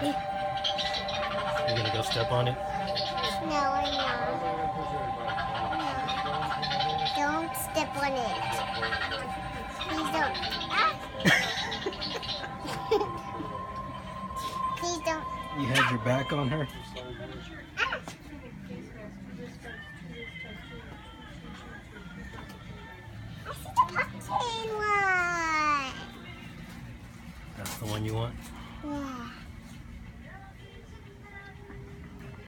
You gonna go step on it? No, I'm not. No. Don't step on it. Please don't. Ah! Please don't. You had your back on her? Ah! That's the one you want? Yeah.